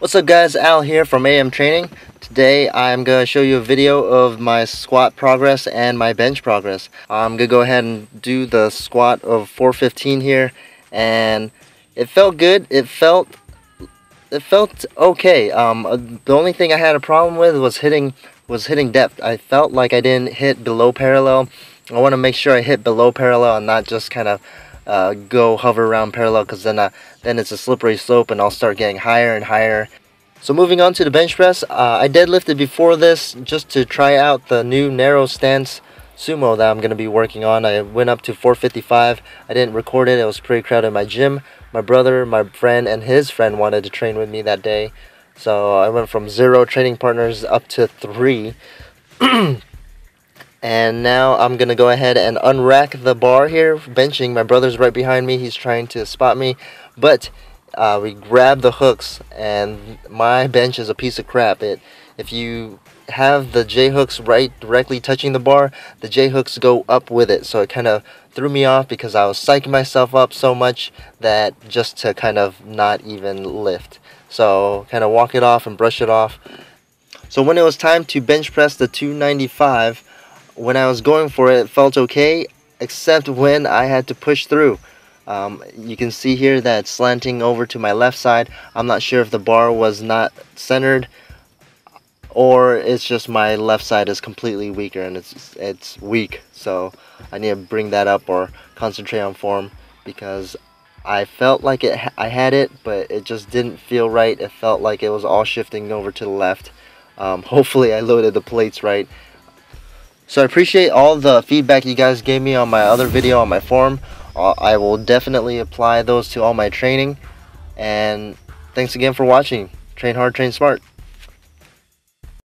What's up guys, Al here from AM Training. Today I'm going to show you a video of my squat progress and my bench progress. I'm going to go ahead and do the squat of 415 here and it felt good. It felt it felt okay. Um, uh, the only thing I had a problem with was hitting was hitting depth. I felt like I didn't hit below parallel. I want to make sure I hit below parallel and not just kind of uh, go hover around parallel because then, uh, then it's a slippery slope and I'll start getting higher and higher. So moving on to the bench press, uh, I deadlifted before this just to try out the new narrow stance sumo that I'm going to be working on. I went up to 455. I didn't record it. It was pretty crowded in my gym. My brother, my friend, and his friend wanted to train with me that day. So I went from zero training partners up to three. And now I'm going to go ahead and unrack the bar here, benching. My brother's right behind me. He's trying to spot me. But uh, we grab the hooks and my bench is a piece of crap. It, if you have the J hooks right directly touching the bar, the J hooks go up with it. So it kind of threw me off because I was psyching myself up so much that just to kind of not even lift. So kind of walk it off and brush it off. So when it was time to bench press the 295, when I was going for it, it felt okay, except when I had to push through. Um, you can see here that slanting over to my left side. I'm not sure if the bar was not centered or it's just my left side is completely weaker and it's it's weak so I need to bring that up or concentrate on form because I felt like it I had it but it just didn't feel right it felt like it was all shifting over to the left um, hopefully I loaded the plates right so I appreciate all the feedback you guys gave me on my other video on my form. Uh, I will definitely apply those to all my training. And thanks again for watching. Train hard, train smart.